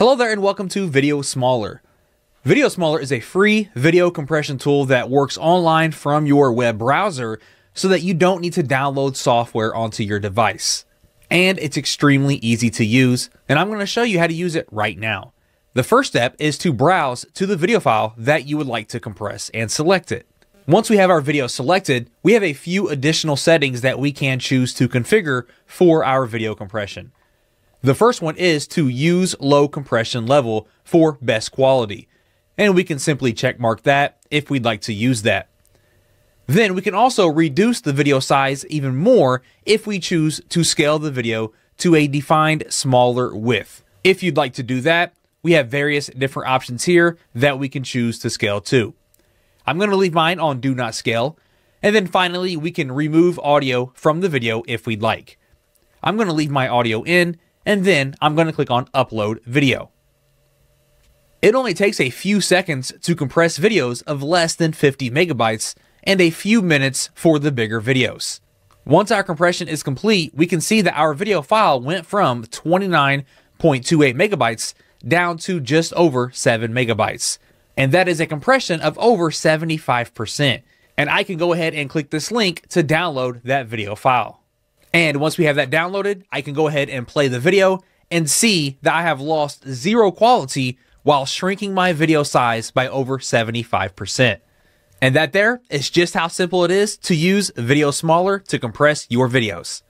Hello there and welcome to Video Smaller. Video Smaller is a free video compression tool that works online from your web browser so that you don't need to download software onto your device. And it's extremely easy to use, and I'm going to show you how to use it right now. The first step is to browse to the video file that you would like to compress and select it. Once we have our video selected, we have a few additional settings that we can choose to configure for our video compression. The first one is to use low compression level for best quality. And we can simply checkmark that if we'd like to use that. Then we can also reduce the video size even more if we choose to scale the video to a defined smaller width. If you'd like to do that, we have various different options here that we can choose to scale to. I'm going to leave mine on do not scale. And then finally, we can remove audio from the video if we'd like. I'm going to leave my audio in and then I'm going to click on upload video. It only takes a few seconds to compress videos of less than 50 megabytes and a few minutes for the bigger videos. Once our compression is complete, we can see that our video file went from 29.28 megabytes down to just over 7 megabytes. And that is a compression of over 75%. And I can go ahead and click this link to download that video file. And once we have that downloaded, I can go ahead and play the video and see that I have lost zero quality while shrinking my video size by over 75%. And that there is just how simple it is to use Video Smaller to compress your videos.